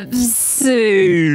Bit tipsy.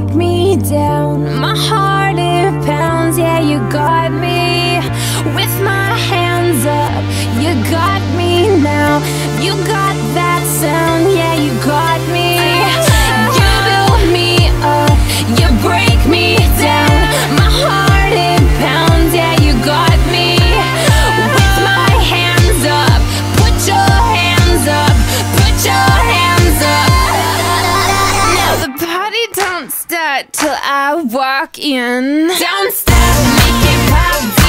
Break me down. My heart it pounds, yeah, you got me. With my hands up, you got me now. You got cut till I walk in. Don't stop, make it pop.